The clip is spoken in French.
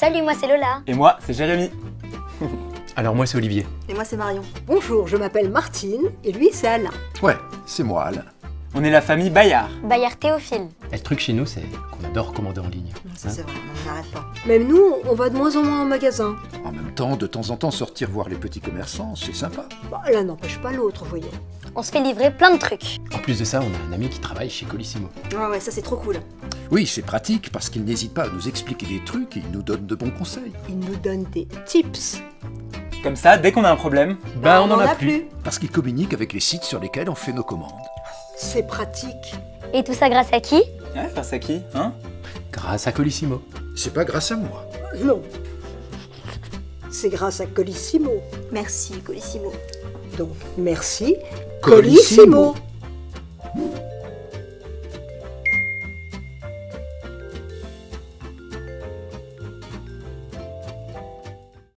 Salut, moi c'est Lola. Et moi, c'est Jérémy. Alors moi c'est Olivier. Et moi c'est Marion. Bonjour, je m'appelle Martine et lui c'est Alain. Ouais, c'est moi, Alain. On est la famille Bayard. Bayard Théophile. Et le truc chez nous c'est qu'on adore commander en ligne. Ça c'est vrai, on n'arrête pas. Même nous, on va de moins en moins en magasin. Même temps, de temps en temps, sortir voir les petits commerçants, c'est sympa. Bah, l'un n'empêche pas l'autre, voyons. On se fait livrer plein de trucs. En plus de ça, on a un ami qui travaille chez Colissimo. Ouais, ouais, ça c'est trop cool. Oui, c'est pratique parce qu'ils n'hésitent pas à nous expliquer des trucs et ils nous donnent de bons conseils. Il nous donne des tips. Comme ça, dès qu'on a un problème, Bah on en a plus. Parce qu'ils communiquent avec les sites sur lesquels on fait nos commandes. C'est pratique. Et tout ça grâce à qui? Ouais, grâce à qui Hein? Grâce à Colissimo. C'est pas grâce à moi. Non. C'est grâce à Colissimo. Merci Colissimo. Donc, merci. Colissimo. Colissimo.